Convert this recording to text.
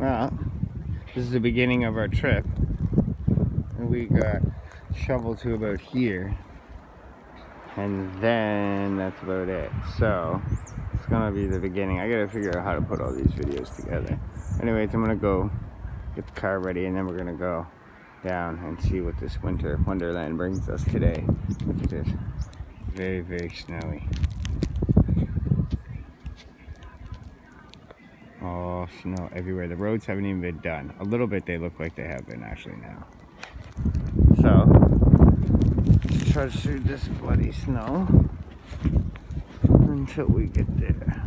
Well, this is the beginning of our trip. And we got shovel to about here. And then that's about it. So, it's gonna be the beginning. I gotta figure out how to put all these videos together. Anyways, I'm gonna go get the car ready and then we're gonna go down and see what this winter wonderland brings us today. Look at this. Very, very snowy. Oh, snow everywhere. The roads haven't even been done. A little bit they look like they have been actually now. So, let's trudge through this bloody snow until we get there.